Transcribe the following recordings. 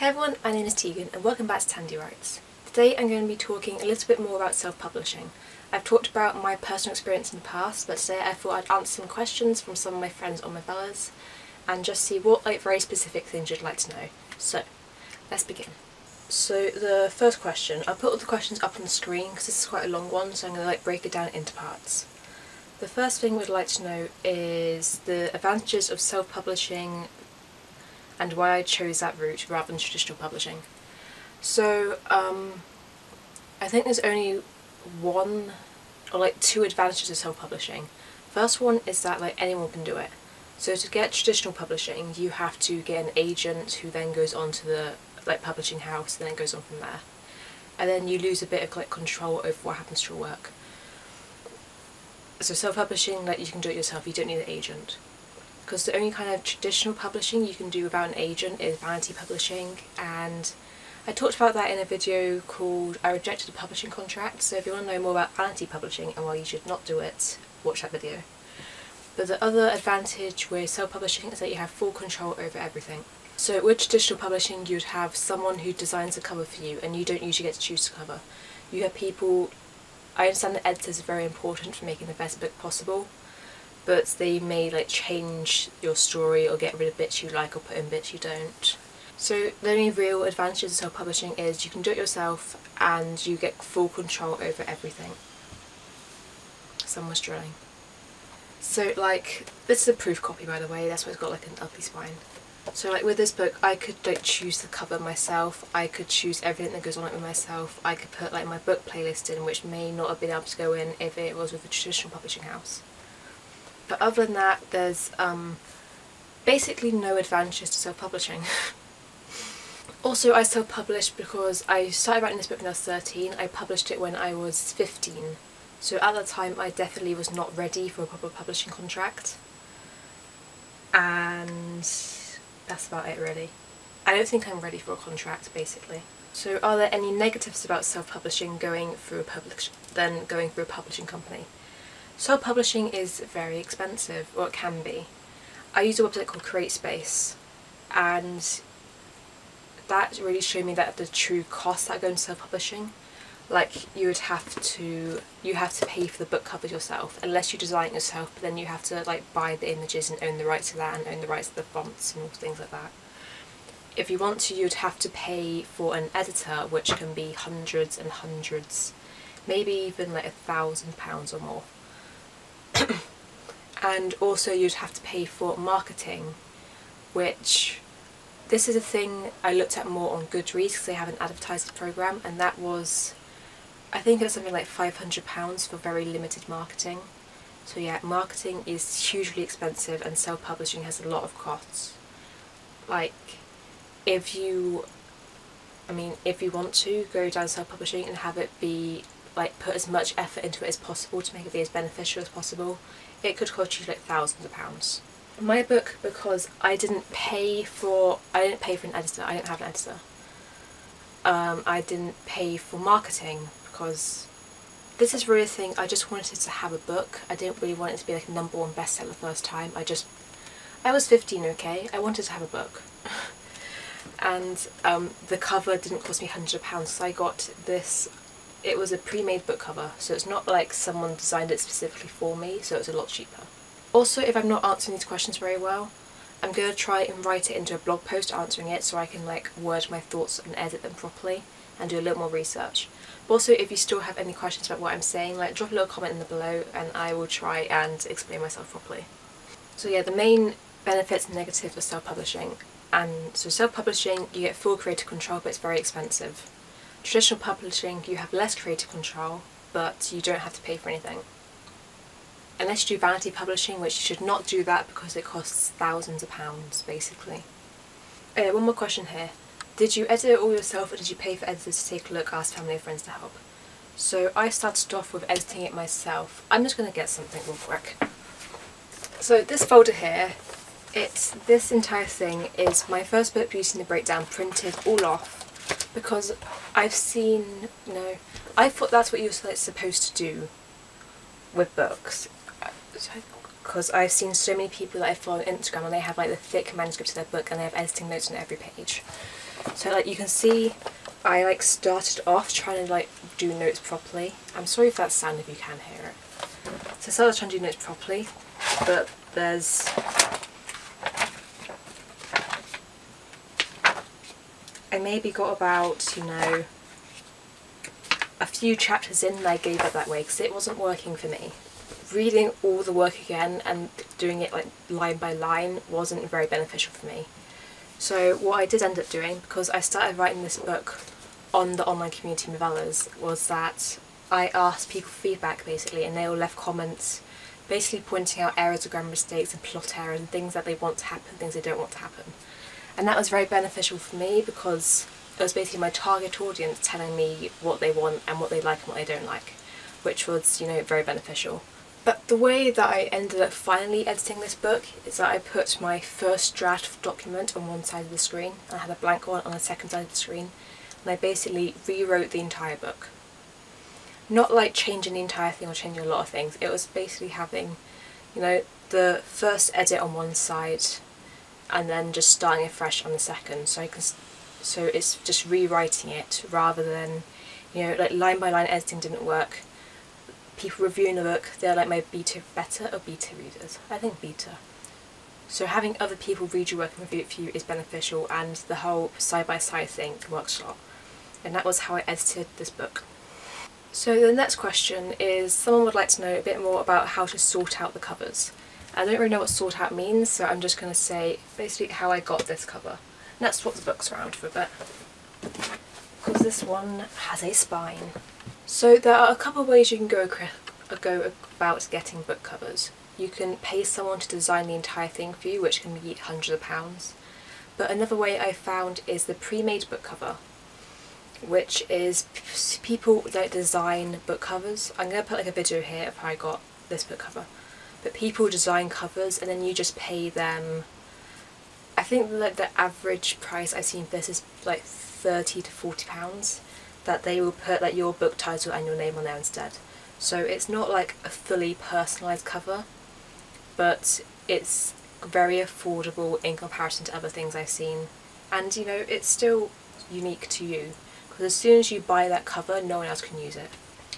Hey everyone, my name is Tegan and welcome back to TandeWrites. Today I'm going to be talking a little bit more about self-publishing. I've talked about my personal experience in the past, but today I thought I'd answer some questions from some of my friends or my fellas and just see what like very specific things you'd like to know. So, let's begin. So the first question, I'll put all the questions up on the screen because this is quite a long one, so I'm going to like break it down into parts. The first thing we'd like to know is the advantages of self-publishing and why I chose that route rather than traditional publishing. So um, I think there's only one or like two advantages of self-publishing. First one is that like anyone can do it. So to get traditional publishing you have to get an agent who then goes on to the like publishing house and then goes on from there. And then you lose a bit of like control over what happens to your work. So self-publishing, like you can do it yourself, you don't need an agent because the only kind of traditional publishing you can do without an agent is vanity publishing and I talked about that in a video called I Rejected a Publishing Contract so if you want to know more about vanity publishing and why you should not do it, watch that video. But the other advantage with self-publishing is that you have full control over everything. So with traditional publishing you would have someone who designs a cover for you and you don't usually get to choose the cover. You have people, I understand that editors are very important for making the best book possible but they may like change your story or get rid of bits you like or put in bits you don't. So the only real advantages of self-publishing is you can do it yourself and you get full control over everything. Someone's drilling. So like, this is a proof copy by the way, that's why it's got like an ugly spine. So like with this book I could like choose the cover myself, I could choose everything that goes on it with myself, I could put like my book playlist in which may not have been able to go in if it was with a traditional publishing house. But other than that, there's um, basically no advantages to self-publishing. also, I self-published because I started writing this book when I was 13. I published it when I was 15. So at that time, I definitely was not ready for a proper publishing contract. And that's about it, really. I don't think I'm ready for a contract, basically. So are there any negatives about self-publishing going through a publish than going through a publishing company? Self-publishing is very expensive, or it can be. I use a website called CreateSpace and that really showed me that the true costs that go into self-publishing. Like you would have to, you have to pay for the book covers yourself, unless you design it yourself, but then you have to like buy the images and own the rights to that and own the rights to the fonts and all things like that. If you want to, you'd have to pay for an editor, which can be hundreds and hundreds, maybe even like a thousand pounds or more. And also you'd have to pay for marketing which this is a thing I looked at more on Goodreads because they have an advertising program and that was I think it was something like £500 for very limited marketing. So yeah marketing is hugely expensive and self-publishing has a lot of costs. Like if you I mean if you want to go down self-publishing and have it be like put as much effort into it as possible to make it be as beneficial as possible, it could cost you like thousands of pounds. My book, because I didn't pay for, I didn't pay for an editor, I didn't have an editor. Um, I didn't pay for marketing because this is really a thing, I just wanted to have a book. I didn't really want it to be like a number one bestseller the first time. I just, I was 15 okay, I wanted to have a book. and um, the cover didn't cost me £100 so I got this it was a pre-made book cover so it's not like someone designed it specifically for me so it's a lot cheaper. Also if I'm not answering these questions very well I'm going to try and write it into a blog post answering it so I can like word my thoughts and edit them properly and do a little more research. But also if you still have any questions about what I'm saying like drop a little comment in the below and I will try and explain myself properly. So yeah the main benefits and negatives of self-publishing and so self-publishing you get full creative control but it's very expensive. Traditional publishing, you have less creative control, but you don't have to pay for anything. Unless you do vanity publishing, which you should not do that because it costs thousands of pounds, basically. Okay, one more question here. Did you edit it all yourself or did you pay for editors to take a look, ask family or friends to help? So I started off with editing it myself. I'm just going to get something real quick. So this folder here, it's this entire thing is my first book Beauty and the Breakdown printed all off because I've seen, you know, I thought that's what you're supposed to do with books because I've seen so many people that I follow on Instagram and they have like the thick manuscript of their book and they have editing notes on every page. So like you can see I like started off trying to like do notes properly. I'm sorry if that's sound if you can hear it. So I started trying to do notes properly, but there's I maybe got about, you know, a few chapters in and I gave up that way because it wasn't working for me. Reading all the work again and doing it like line by line wasn't very beneficial for me. So what I did end up doing, because I started writing this book on the online community Movellas, was that I asked people feedback basically and they all left comments basically pointing out errors or grammar mistakes and plot errors and things that they want to happen, things they don't want to happen. And that was very beneficial for me because it was basically my target audience telling me what they want and what they like and what they don't like, which was, you know, very beneficial. But the way that I ended up finally editing this book is that I put my first draft document on one side of the screen and I had a blank one on the second side of the screen and I basically rewrote the entire book. Not like changing the entire thing or changing a lot of things, it was basically having, you know, the first edit on one side and then just starting afresh on the second. So I can so it's just rewriting it rather than you know like line by line editing didn't work. People reviewing the book they're like my beta better or beta readers? I think beta. So having other people read your work and review it for you is beneficial and the whole side by side thing works a lot and that was how I edited this book. So the next question is someone would like to know a bit more about how to sort out the covers I don't really know what sort out means, so I'm just going to say basically how I got this cover. And let's swap the books around for a bit. Because this one has a spine. So there are a couple of ways you can go, uh, go about getting book covers. You can pay someone to design the entire thing for you, which can be hundreds of pounds. But another way I found is the pre-made book cover, which is people that design book covers. I'm going to put like a video here of how I got this book cover but people design covers and then you just pay them. I think like the average price I've seen for this is like 30 to 40 pounds that they will put like your book title and your name on there instead. So it's not like a fully personalised cover but it's very affordable in comparison to other things I've seen. And you know it's still unique to you because as soon as you buy that cover no one else can use it.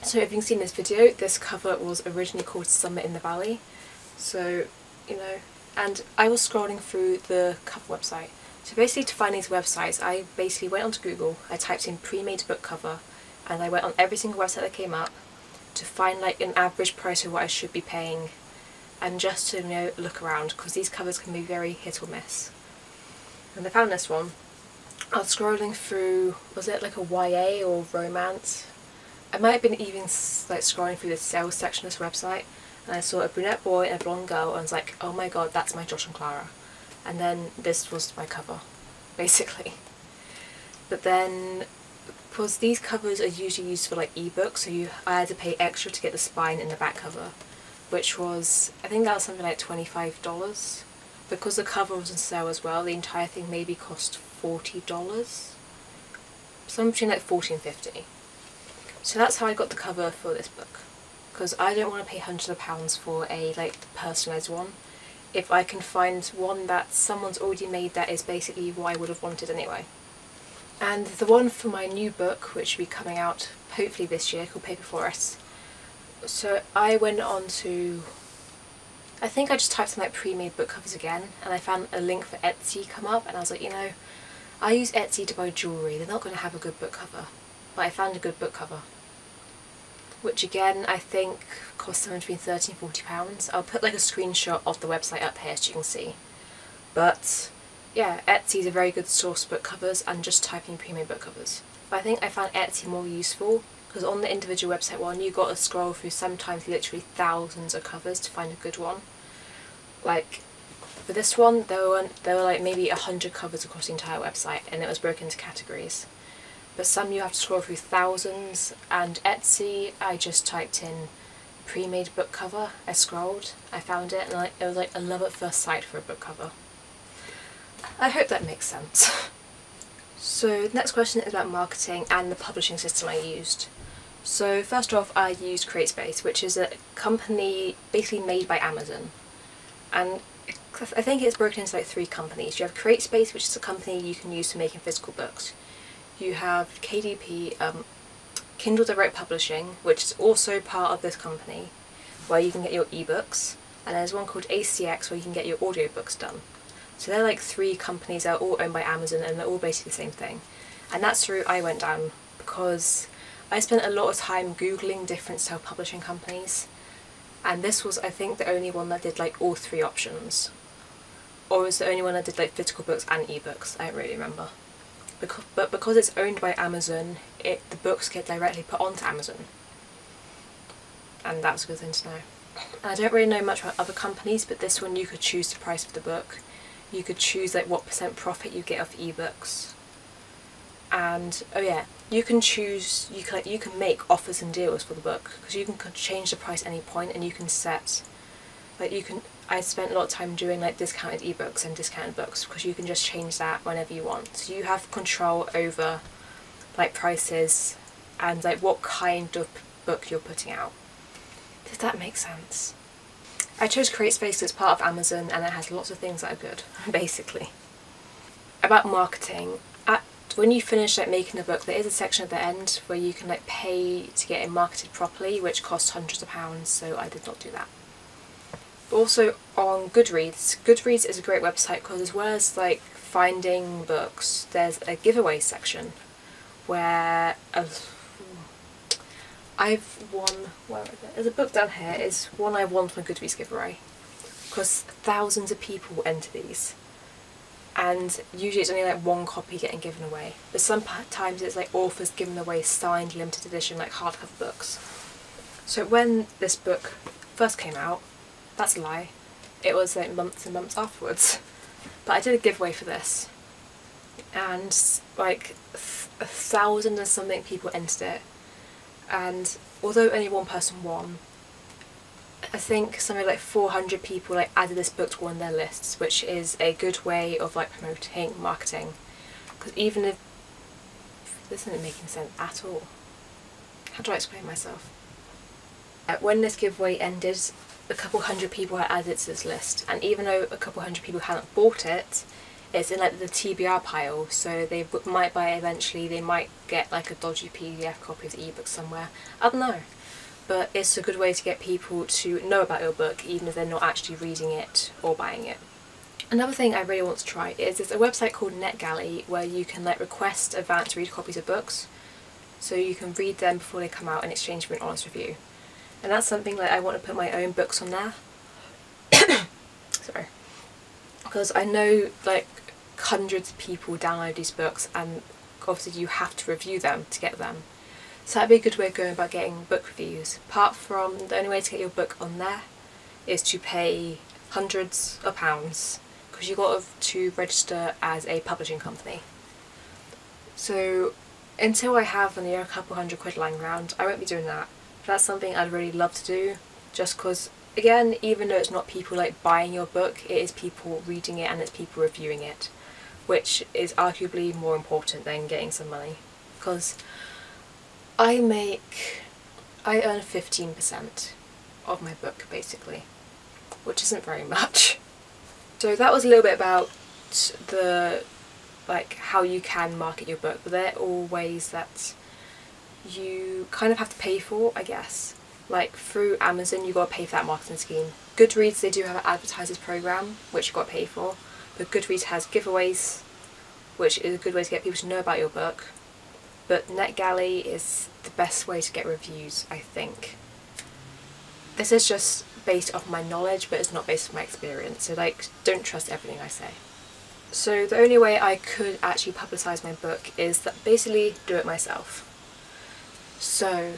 So if you've seen this video, this cover was originally called Summer in the Valley so, you know, and I was scrolling through the cover website. So basically to find these websites, I basically went onto Google, I typed in pre-made book cover, and I went on every single website that came up to find like an average price of what I should be paying and just to you know look around because these covers can be very hit or miss. And I found this one. I was scrolling through, was it like a YA or romance? I might have been even like scrolling through the sales section of this website and I saw a brunette boy and a blonde girl and I was like, oh my god, that's my Josh and Clara. And then this was my cover, basically. But then, because these covers are usually used for like ebooks, so you I had to pay extra to get the spine in the back cover, which was, I think that was something like $25. Because the cover was on sale as well, the entire thing maybe cost $40. Something between like 40 and 50 So that's how I got the cover for this book because I don't want to pay hundreds of pounds for a like personalised one if I can find one that someone's already made that is basically what I would have wanted anyway. And the one for my new book, which will be coming out hopefully this year, called Paper Forest. So I went on to, I think I just typed in like pre-made book covers again, and I found a link for Etsy come up, and I was like, you know, I use Etsy to buy jewellery, they're not going to have a good book cover. But I found a good book cover which again I think costs somewhere between 30 and 40 pounds. I'll put like a screenshot of the website up here so you can see. But yeah, Etsy is a very good source for book covers and just typing premium book covers. But I think I found Etsy more useful because on the individual website one you got to scroll through sometimes literally thousands of covers to find a good one. Like for this one there were there were like maybe a hundred covers across the entire website and it was broken into categories but some you have to scroll through thousands. And Etsy I just typed in pre-made book cover. I scrolled I found it and I, it was like a love at first sight for a book cover. I hope that makes sense. So the next question is about marketing and the publishing system I used. So first off I used CreateSpace which is a company basically made by Amazon. And I think it's broken into like three companies. You have CreateSpace, which is a company you can use for making physical books. You have KDP, um, Kindle Direct Publishing, which is also part of this company, where you can get your ebooks. And there's one called ACX where you can get your audiobooks done. So they're like three companies that are all owned by Amazon and they're all basically the same thing. And that's the route I went down because I spent a lot of time googling different self-publishing companies and this was I think the only one that did like all three options or was the only one that did like physical books and ebooks I don't really remember because, but because it's owned by Amazon it the books get directly put onto Amazon. And that's a good thing to know. I don't really know much about other companies but this one you could choose the price of the book. You could choose like what percent profit you get off ebooks. And oh yeah you can choose you can you can make offers and deals for the book because you can change the price any point and you can set like you can I spent a lot of time doing like discounted ebooks and discounted books because you can just change that whenever you want. So you have control over like prices and like what kind of book you're putting out. Does that make sense? I chose CreateSpace because it's part of Amazon and it has lots of things that are good basically. About marketing. When you finish like making a book there is a section at the end where you can like pay to get it marketed properly which costs hundreds of pounds so I did not do that. Also on Goodreads, Goodreads is a great website because as well as like finding books there's a giveaway section where I've won, where is it? There's a book down here, is one I won from a Goodreads giveaway because thousands of people enter these. And usually it's only like one copy getting given away. But sometimes it's like authors giving away signed limited edition like hardcover books. So when this book first came out that's a lie. It was like months and months afterwards. But I did a giveaway for this. And like a thousand and something people entered it. And although only one person won I think something like 400 people like added this book to one of their lists, which is a good way of like promoting marketing. Because even if this isn't making sense at all, how do I explain myself? Uh, when this giveaway ended, a couple hundred people had added to this list, and even though a couple hundred people haven't bought it, it's in like the TBR pile, so they might buy it eventually. They might get like a dodgy PDF copy of the ebook somewhere. I don't know but it's a good way to get people to know about your book even if they're not actually reading it or buying it. Another thing I really want to try is there's a website called NetGalley where you can let request advance read copies of books so you can read them before they come out in exchange for an honest review. And that's something like I want to put my own books on there. Sorry. Because I know like hundreds of people download these books and obviously you have to review them to get them. So that'd be a good way of going about getting book reviews. Apart from the only way to get your book on there is to pay hundreds of pounds because you've got to register as a publishing company. So until I have only a couple hundred quid lying around, I won't be doing that. That's something I'd really love to do just because again, even though it's not people like buying your book, it is people reading it and it's people reviewing it, which is arguably more important than getting some money. Because I make, I earn 15% of my book basically, which isn't very much. So that was a little bit about the, like how you can market your book, but they're all ways that you kind of have to pay for, I guess. Like through Amazon, you got to pay for that marketing scheme. Goodreads, they do have an advertisers program, which you got to pay for, but Goodreads has giveaways, which is a good way to get people to know about your book but NetGalley is the best way to get reviews, I think. This is just based off my knowledge, but it's not based on my experience, so like, don't trust everything I say. So the only way I could actually publicise my book is that basically do it myself. So,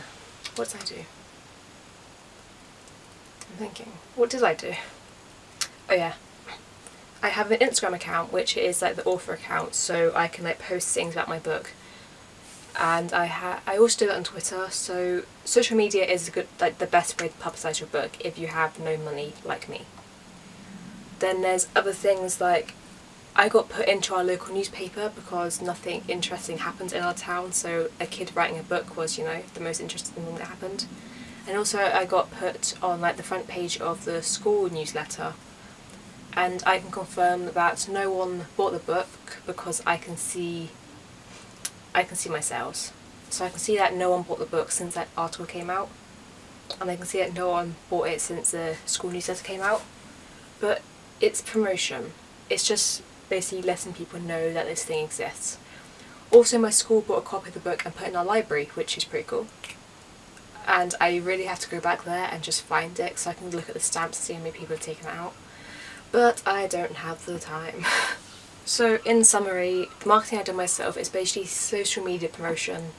what did I do? I'm thinking, what did I do? Oh yeah, I have an Instagram account which is like the author account so I can like post things about my book and I ha I also do that on Twitter so social media is a good like the best way to publicise your book if you have no money like me. Then there's other things like I got put into our local newspaper because nothing interesting happens in our town so a kid writing a book was you know the most interesting thing that happened and also I got put on like the front page of the school newsletter and I can confirm that no one bought the book because I can see I can see my sales. So I can see that no one bought the book since that article came out and I can see that no one bought it since the school newsletter came out. But it's promotion. It's just basically letting people know that this thing exists. Also my school bought a copy of the book and put it in our library, which is pretty cool. And I really have to go back there and just find it so I can look at the stamps and see how many people have taken it out. But I don't have the time. so in summary, the marketing I've done myself is basically social media promotion,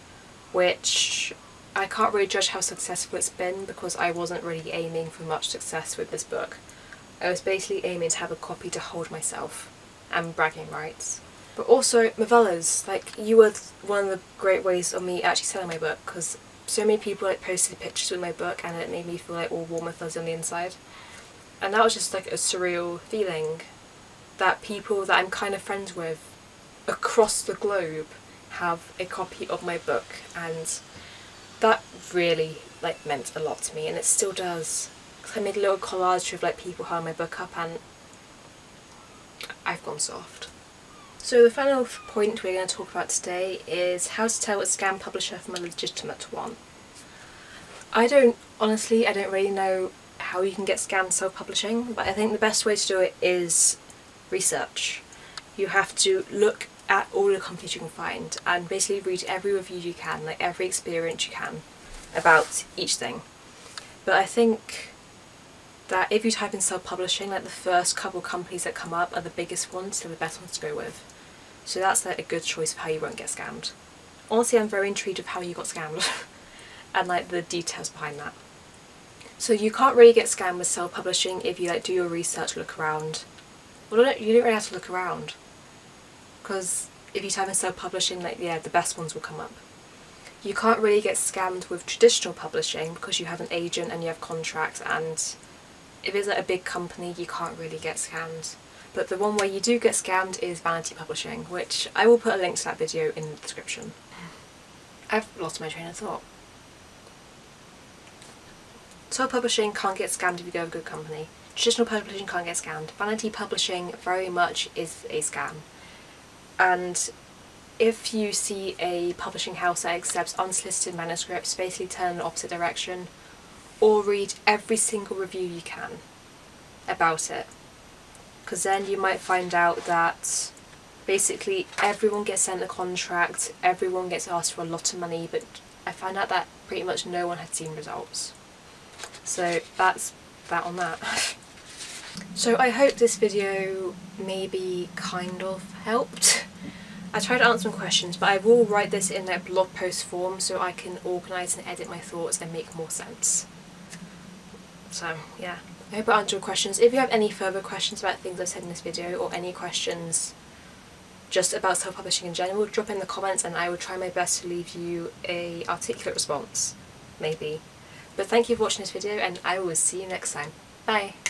which I can't really judge how successful it's been because I wasn't really aiming for much success with this book. I was basically aiming to have a copy to hold myself and bragging rights. But also Movellas, like you were one of the great ways of me actually selling my book because so many people like posted pictures with my book and it made me feel like all warm and fuzzy on the inside. And that was just like a surreal feeling that people that I'm kind of friends with across the globe have a copy of my book and that really like meant a lot to me and it still does. Cause I made a little collage of like people holding my book up and I've gone soft. So the final point we're going to talk about today is how to tell a scam publisher from a legitimate one. I don't, honestly, I don't really know how you can get scammed self-publishing, but I think the best way to do it is research. You have to look at all the companies you can find and basically read every review you can, like every experience you can about each thing. But I think that if you type in self-publishing, like the first couple companies that come up are the biggest ones, so the best ones to go with. So that's like a good choice of how you won't get scammed. Honestly, I'm very intrigued of how you got scammed and like the details behind that. So you can't really get scammed with self-publishing if you like do your research, look around. Well, you don't really have to look around because if you type in self-publishing, like yeah, the best ones will come up. You can't really get scammed with traditional publishing because you have an agent and you have contracts and if it's like a big company you can't really get scammed. But the one way you do get scammed is Vanity Publishing, which I will put a link to that video in the description. I've lost my train of thought. Self-publishing can't get scammed if you go with a good company. Traditional publishing can't get scammed. Vanity Publishing very much is a scam and if you see a publishing house that accepts unsolicited manuscripts, basically turn in the opposite direction or read every single review you can about it because then you might find out that basically everyone gets sent a contract, everyone gets asked for a lot of money but I found out that pretty much no one had seen results. So that's that on that. So I hope this video maybe kind of helped. I tried to answer some questions but I will write this in a blog post form so I can organise and edit my thoughts and make more sense. So yeah, I hope I answered your questions. If you have any further questions about things I've said in this video or any questions just about self-publishing in general, drop in the comments and I will try my best to leave you a articulate response, maybe. But thank you for watching this video and I will see you next time. Bye!